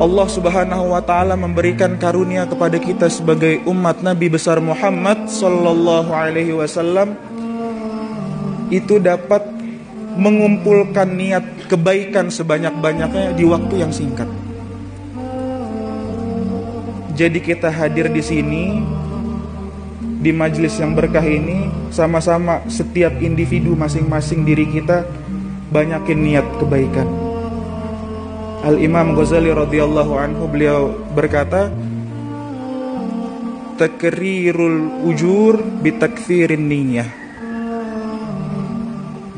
Allah Subhanahu wa taala memberikan karunia kepada kita sebagai umat Nabi besar Muhammad sallallahu alaihi wasallam itu dapat mengumpulkan niat kebaikan sebanyak-banyaknya di waktu yang singkat. Jadi kita hadir di sini di majelis yang berkah ini sama-sama setiap individu masing-masing diri kita banyakin niat kebaikan. Al Imam Ghazali radhiyallahu anhu beliau berkata, "Takrirul ujur bitakfirin niyah."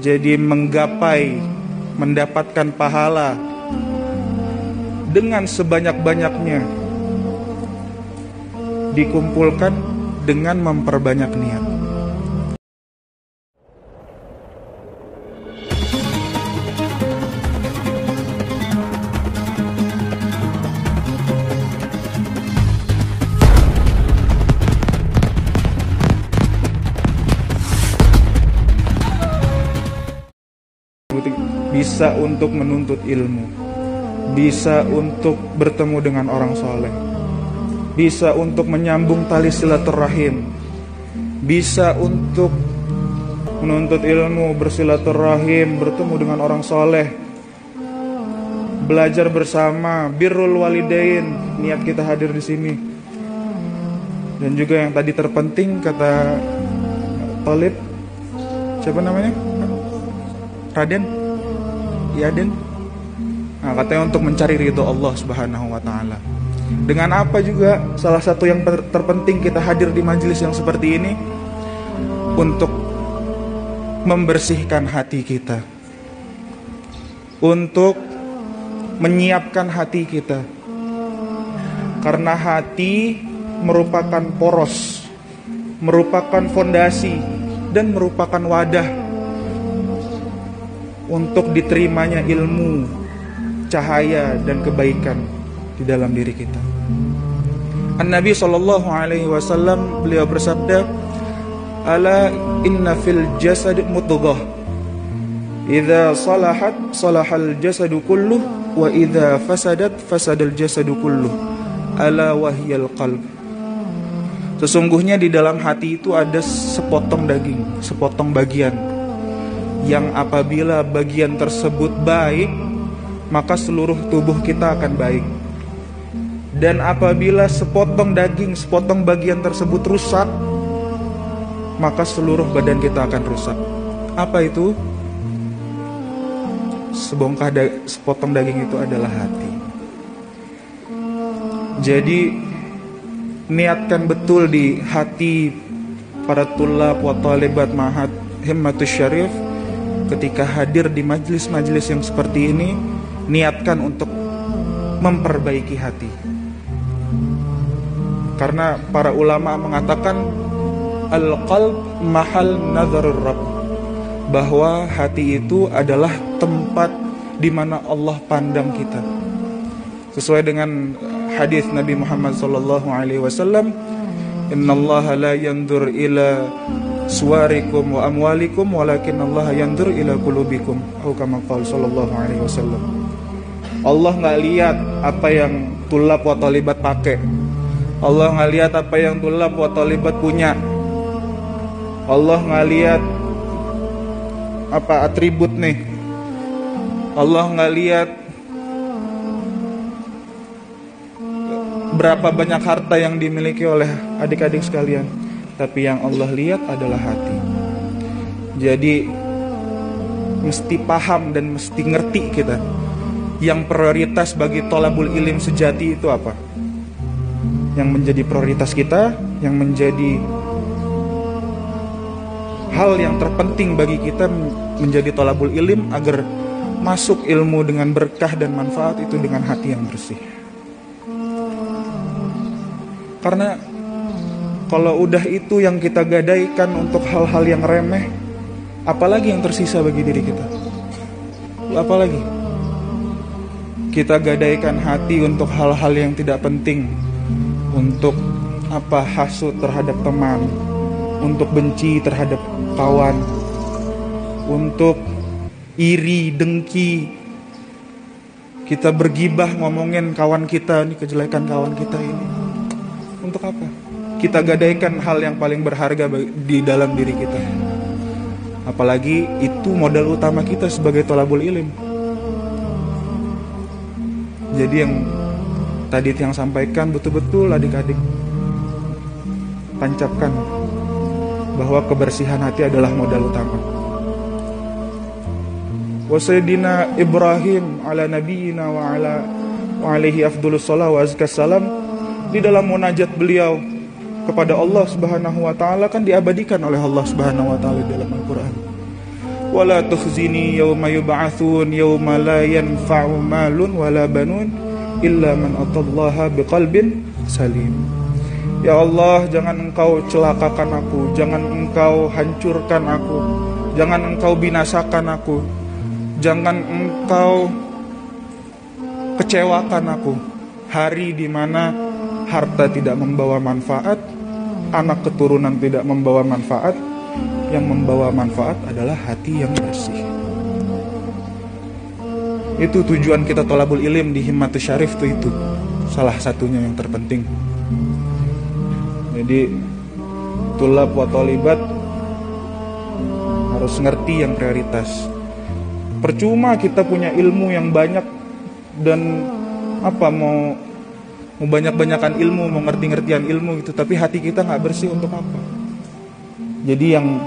Jadi menggapai mendapatkan pahala dengan sebanyak-banyaknya dikumpulkan dengan memperbanyak niat. Bisa untuk menuntut ilmu, bisa untuk bertemu dengan orang soleh, bisa untuk menyambung tali silaturahim, bisa untuk menuntut ilmu, bersilaturahim, bertemu dengan orang soleh, belajar bersama, birrul walidain, niat kita hadir di sini. Dan juga yang tadi terpenting kata Talib, siapa namanya? Raden? Ya Den nah, katanya untuk mencari ridho Allah Subhanahu wa taala. Dengan apa juga salah satu yang terpenting kita hadir di majelis yang seperti ini? Untuk membersihkan hati kita. Untuk menyiapkan hati kita. Karena hati merupakan poros merupakan fondasi dan merupakan wadah untuk diterimanya ilmu, cahaya dan kebaikan di dalam diri kita. An Nabi Shallallahu Alaihi Wasallam beliau bersabda, "Ala inna fil jasad mudghah, idza salahat salahal jasadu kulluh, wa idza fasadat fasadal jasadu kulluh, ala wahyal qalb." Sesungguhnya di dalam hati itu ada sepotong daging, sepotong bagian yang apabila bagian tersebut baik, maka seluruh tubuh kita akan baik. Dan apabila sepotong daging, sepotong bagian tersebut rusak, maka seluruh badan kita akan rusak. Apa itu? Sebongkah da sepotong daging itu adalah hati. Jadi niatkan betul di hati para tulab wa talibat mahat himmatus syarif ketika hadir di majelis-majelis yang seperti ini niatkan untuk memperbaiki hati. Karena para ulama mengatakan al-qalb mahal nazarur rabb bahwa hati itu adalah tempat di mana Allah pandang kita. Sesuai dengan hadis Nabi Muhammad sallallahu alaihi wasallam la yandur ila suwarikum wa amwalikum walakin Allah yandur ila qulubikum. Atau sallallahu alaihi wasallam. Allah nggak lihat apa yang tulab wa talibat pakai. Allah nggak lihat apa yang tulab wa talibat punya. Allah nggak lihat apa atribut nih. Allah nggak lihat berapa banyak harta yang dimiliki oleh adik-adik sekalian tapi yang Allah lihat adalah hati. Jadi mesti paham dan mesti ngerti kita yang prioritas bagi tolabul ilim sejati itu apa? Yang menjadi prioritas kita, yang menjadi hal yang terpenting bagi kita menjadi tolabul ilim agar masuk ilmu dengan berkah dan manfaat itu dengan hati yang bersih. Karena kalau udah itu yang kita gadaikan untuk hal-hal yang remeh, apalagi yang tersisa bagi diri kita? Apalagi? Kita gadaikan hati untuk hal-hal yang tidak penting, untuk apa hasut terhadap teman, untuk benci terhadap kawan, untuk iri, dengki. kita bergibah ngomongin kawan kita nih kejelekan kawan kita ini untuk apa kita gadaikan hal yang paling berharga di dalam diri kita. Apalagi itu modal utama kita sebagai tolabul ilim. Jadi yang tadi yang sampaikan betul-betul adik-adik tancapkan bahwa kebersihan hati adalah modal utama. Wa sayyidina Ibrahim ala nabiyina wa ala wa alaihi afdulus salam di dalam munajat beliau kepada Allah Subhanahu wa taala kan diabadikan oleh Allah Subhanahu wa taala dalam Al-Qur'an. Wala tukhzini yauma yub'atsun yauma la yanfa'u malun wala banun illa man atallaha biqalbin salim. Ya Allah, jangan engkau celakakan aku, jangan engkau hancurkan aku, jangan engkau binasakan aku, Jangan engkau kecewakan aku. Hari di mana harta tidak membawa manfaat, anak keturunan tidak membawa manfaat, yang membawa manfaat adalah hati yang bersih. Itu tujuan kita tolabul ilim di Himmatus Syarif itu itu. Salah satunya yang terpenting. Jadi tulab wa tolibat harus ngerti yang prioritas percuma kita punya ilmu yang banyak dan apa mau mau banyak-banyakan ilmu mau ngerti-ngertian ilmu gitu. Tapi hati kita nggak bersih untuk apa? Jadi yang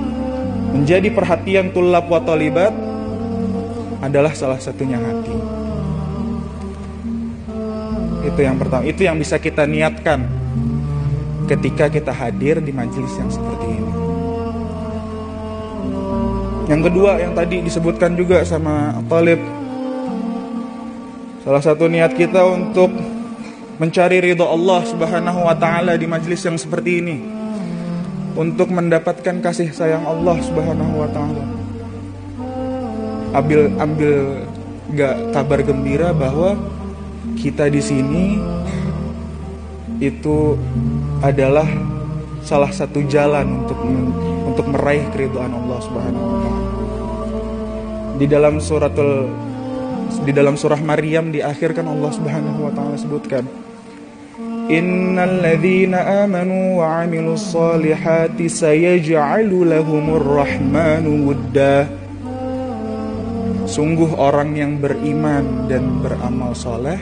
menjadi perhatian tulab wa talibat adalah salah satunya hati. Itu yang pertama. Itu yang bisa kita niatkan ketika kita hadir di majelis yang seperti ini. Yang kedua yang tadi disebutkan juga sama Talib Salah satu niat kita untuk mencari ridho Allah Subhanahu wa taala di majelis yang seperti ini. Untuk mendapatkan kasih sayang Allah Subhanahu wa taala. Ambil ambil gak kabar gembira bahwa kita di sini itu adalah salah satu jalan untuk untuk meraih keridhaan Allah Subhanahu wa taala. Di dalam suratul di dalam surah Maryam di akhir kan Allah Subhanahu wa taala sebutkan Ladzina amanu wa 'amilus solihati sayaj'alu lahumur rahmanu wudda Sungguh orang yang beriman dan beramal soleh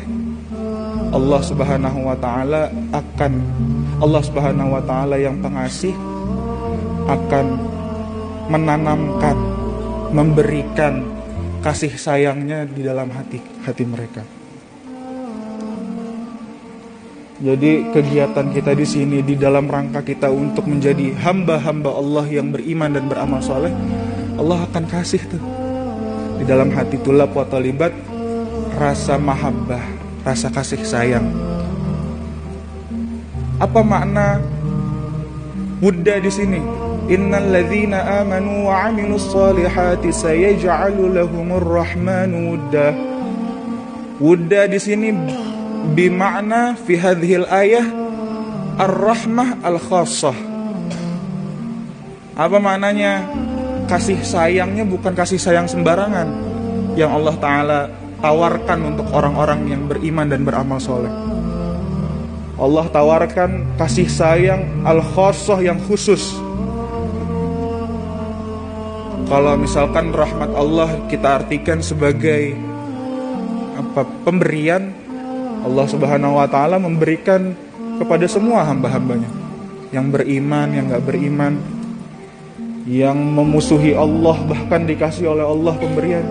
Allah Subhanahu wa taala akan Allah Subhanahu wa taala yang pengasih akan menanamkan, memberikan kasih sayangnya di dalam hati hati mereka. Jadi kegiatan kita di sini di dalam rangka kita untuk menjadi hamba-hamba Allah yang beriman dan beramal soleh, Allah akan kasih tuh di dalam hati tulap wa talibat rasa mahabbah, rasa kasih sayang. Apa makna Buddha di sini? Innal ladzina amanu wa 'amilus solihati sayaj'alu lahumur rahmanu wudda. Wudda di sini bimakna fi hadhil ayah ar-rahmah al-khassah. Apa maknanya? Kasih sayangnya bukan kasih sayang sembarangan yang Allah taala tawarkan untuk orang-orang yang beriman dan beramal soleh. Allah tawarkan kasih sayang al-khassah yang khusus kalau misalkan rahmat Allah kita artikan sebagai apa pemberian Allah Subhanahu wa taala memberikan kepada semua hamba-hambanya yang beriman, yang nggak beriman, yang memusuhi Allah bahkan dikasih oleh Allah pemberian.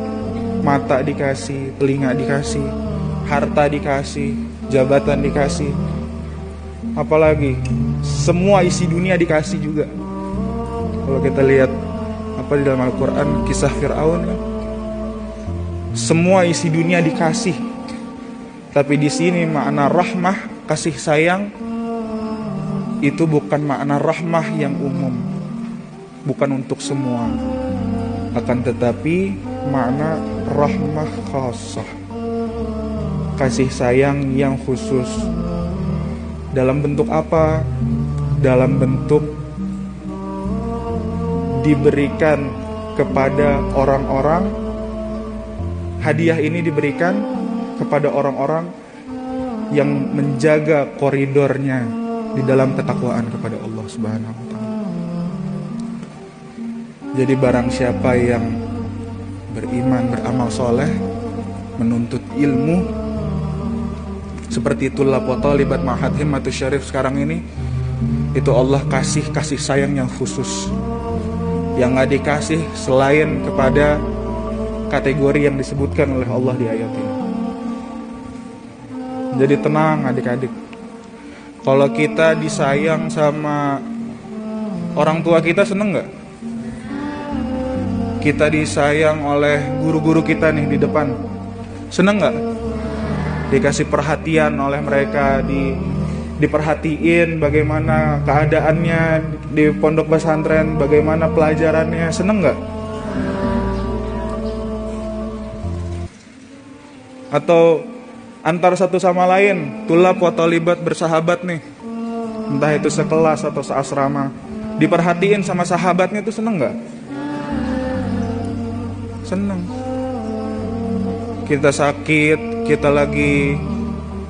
Mata dikasih, telinga dikasih, harta dikasih, jabatan dikasih, apalagi semua isi dunia dikasih juga. Kalau kita lihat apa di dalam Al-Quran kisah Fir'aun kan? Semua isi dunia dikasih tapi di sini makna rahmah kasih sayang itu bukan makna rahmah yang umum. Bukan untuk semua. Akan tetapi makna rahmah khasah. Kasih sayang yang khusus. Dalam bentuk apa? Dalam bentuk diberikan kepada orang-orang. Hadiah ini diberikan kepada orang-orang yang menjaga koridornya di dalam ketakwaan kepada Allah Subhanahu wa taala. Jadi barang siapa yang beriman, beramal soleh, menuntut ilmu seperti itulah libat mahat himmatu syarif sekarang ini itu Allah kasih kasih sayang yang khusus yang gak dikasih selain kepada kategori yang disebutkan oleh Allah di ayat ini jadi tenang adik-adik. Kalau kita disayang sama orang tua kita seneng nggak? Kita disayang oleh guru-guru kita nih di depan. Seneng nggak? Dikasih perhatian oleh mereka di diperhatiin bagaimana keadaannya di pondok pesantren bagaimana pelajarannya. Seneng nggak? Atau antar satu sama lain tulap atau libat bersahabat nih. Entah itu sekelas atau seasrama. Diperhatiin sama sahabatnya itu seneng nggak? Seneng. Kita sakit kita lagi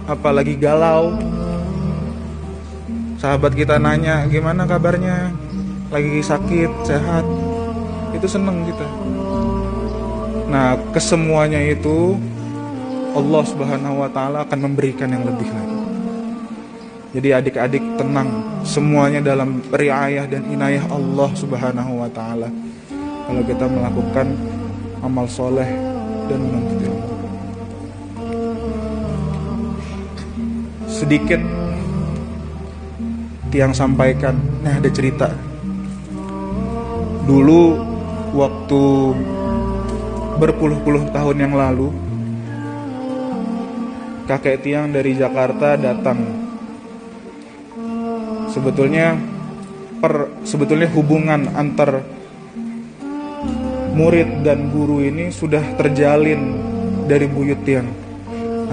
apa lagi galau. Sahabat kita nanya gimana kabarnya? Lagi sakit sehat? Itu seneng kita. Nah kesemuanya itu Allah Subhanahu wa taala akan memberikan yang lebih lagi jadi adik-adik tenang semuanya dalam riayah dan inayah Allah Subhanahu wa taala kalau kita melakukan amal soleh dan menuntut ilmu. Sedikit tiang sampaikan, nah ada cerita. Dulu waktu berpuluh-puluh tahun yang lalu, kakek tiang dari Jakarta datang. Sebetulnya per sebetulnya hubungan antar murid dan guru ini sudah terjalin dari buyut tiang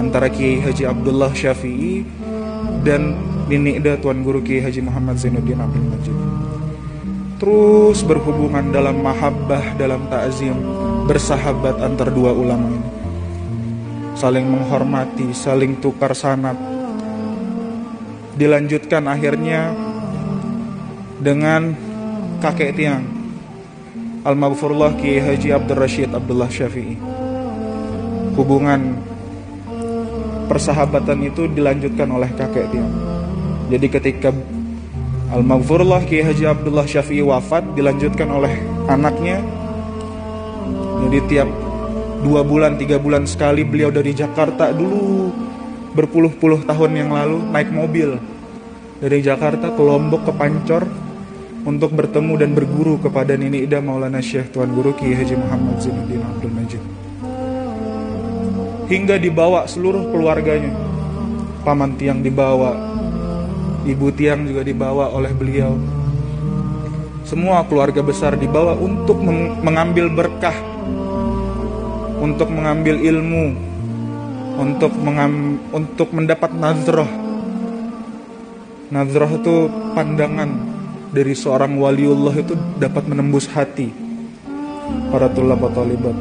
antara Kiai Haji Abdullah Syafi'i dan Nini Ida Tuan Guru Kiai Haji Muhammad Zainuddin Abdul Majid terus berhubungan dalam mahabbah dalam ta'zim bersahabat antar dua ulama ini saling menghormati saling tukar sanat. Dilanjutkan akhirnya dengan kakek tiang Al-Maghfurullah Ki Haji Abdul Rashid Abdullah Syafi'i. Hubungan persahabatan itu dilanjutkan oleh kakek dia jadi ketika Al-Maghfurullah Ki Haji Abdullah Syafi'i wafat dilanjutkan oleh anaknya. Jadi tiap dua bulan tiga bulan sekali beliau dari Jakarta dulu berpuluh-puluh tahun yang lalu naik mobil dari Jakarta ke Lombok ke Pancor untuk bertemu dan berguru kepada Nini Ida Maulana Syekh Tuan Guru Ki Haji Muhammad Zainuddin Abdul Majid. Hingga dibawa seluruh keluarganya. Paman Tiang dibawa, Ibu Tiang juga dibawa oleh beliau. Semua keluarga besar dibawa untuk mengambil berkah, untuk mengambil ilmu, untuk mengam untuk mendapat nazroh. Nazroh itu pandangan dari seorang waliullah itu dapat menembus hati para tulab talibat.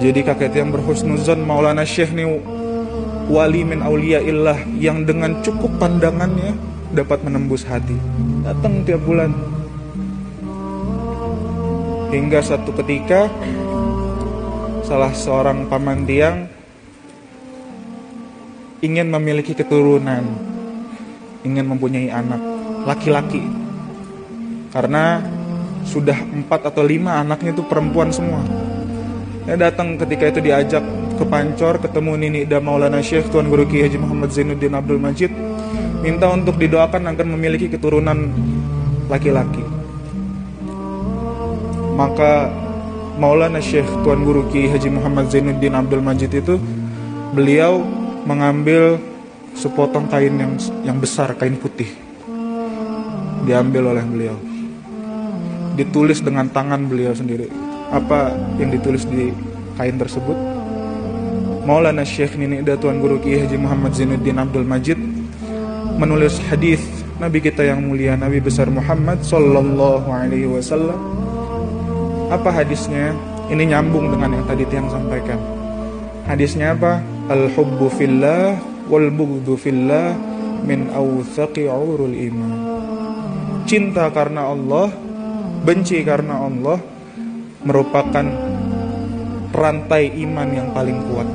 Jadi kakek yang berhusnuzan Maulana Syekh ini wali min aulia illah yang dengan cukup pandangannya dapat menembus hati. Datang tiap bulan. Hingga satu ketika salah seorang paman tiang ingin memiliki keturunan, ingin mempunyai anak laki-laki karena sudah empat atau lima anaknya itu perempuan semua. Ya datang ketika itu diajak ke Pancor ketemu Nini dan Maulana Syekh Tuan Guru Ki Haji Muhammad Zainuddin Abdul Majid minta untuk didoakan agar memiliki keturunan laki-laki. Maka Maulana Syekh Tuan Guru Ki Haji Muhammad Zainuddin Abdul Majid itu beliau mengambil sepotong kain yang yang besar kain putih diambil oleh beliau ditulis dengan tangan beliau sendiri. Apa yang ditulis di kain tersebut? Maulana Syekh Nini Datuan Guru Kiai Haji Muhammad Zainuddin Abdul Majid menulis hadis Nabi kita yang mulia Nabi besar Muhammad Sallallahu Alaihi Wasallam. Apa hadisnya? Ini nyambung dengan yang tadi Tiang sampaikan. Hadisnya apa? al-hubbu fillah wal bughdhu fillah min awthaqi urul iman. Cinta karena Allah, benci karena Allah merupakan rantai iman yang paling kuat.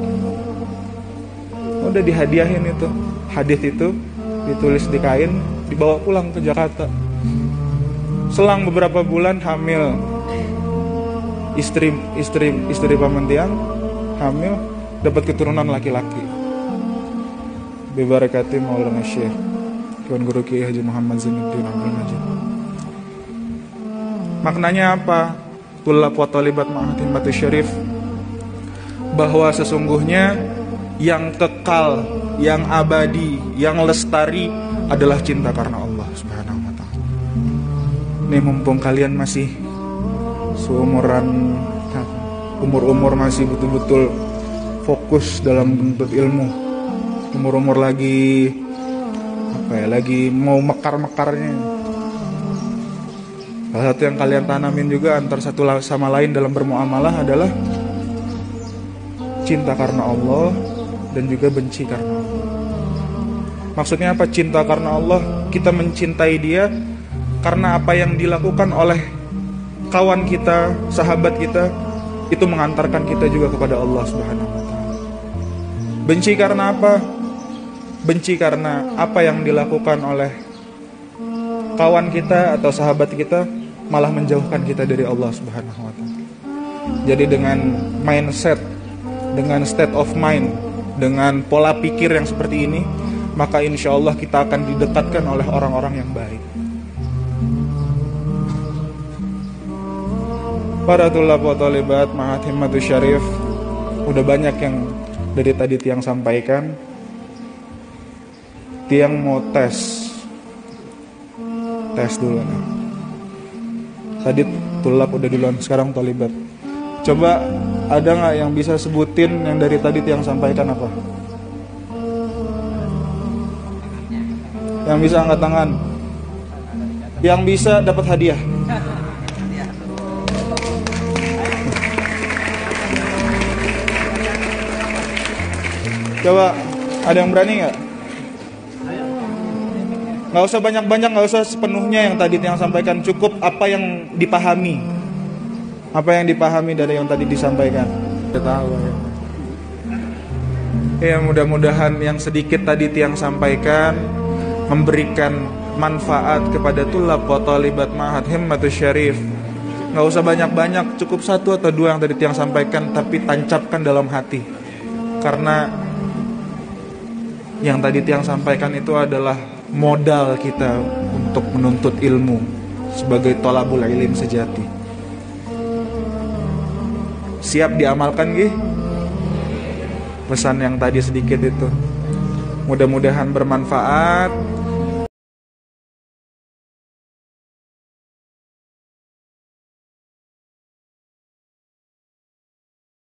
Udah dihadiahin itu, hadis itu ditulis di kain, dibawa pulang ke Jakarta. Selang beberapa bulan hamil istri istri istri paman tiang hamil dapat keturunan laki-laki. Bibarakati Maulana Syekh Tuan Guru Kiai Haji Muhammad Zainuddin Abdul Majid. Maknanya apa? Tulab wa talibat ma'atin syarif bahwa sesungguhnya yang kekal, yang abadi, yang lestari adalah cinta karena Allah Subhanahu wa taala. Nih mumpung kalian masih seumuran umur-umur masih betul-betul fokus dalam menuntut ilmu. Umur-umur lagi apa ya, lagi mau mekar-mekarnya. Salah satu yang kalian tanamin juga antar satu sama lain dalam bermuamalah adalah cinta karena Allah dan juga benci karena Allah. Maksudnya apa cinta karena Allah? Kita mencintai dia karena apa yang dilakukan oleh kawan kita, sahabat kita itu mengantarkan kita juga kepada Allah Subhanahu wa taala. Benci karena apa? Benci karena apa yang dilakukan oleh kawan kita atau sahabat kita malah menjauhkan kita dari Allah Subhanahu wa taala. Jadi dengan mindset dengan state of mind, dengan pola pikir yang seperti ini, maka insya Allah kita akan didekatkan oleh orang-orang yang baik. Para tulab wa talibat Mahat Himmatus Syarif Udah banyak yang dari tadi tiang sampaikan Tiang mau tes Tes dulu nih Tadi tulab udah duluan, sekarang talibat Coba ada nggak yang bisa sebutin yang dari tadi yang sampaikan apa? Yang bisa angkat tangan. Yang bisa dapat hadiah. Coba ada yang berani nggak? Nggak usah banyak-banyak, nggak usah sepenuhnya yang tadi yang sampaikan. Cukup apa yang dipahami. Apa yang dipahami dari yang tadi disampaikan? Kita tahu ya. Ya mudah-mudahan yang sedikit tadi tiang sampaikan memberikan manfaat kepada tulab wa talibat ma'had himmatus syarif. Nggak usah banyak-banyak, cukup satu atau dua yang tadi tiang sampaikan tapi tancapkan dalam hati. Karena yang tadi tiang sampaikan itu adalah modal kita untuk menuntut ilmu sebagai tolabul ilim sejati. Siap diamalkan gih pesan yang tadi sedikit itu. Mudah-mudahan bermanfaat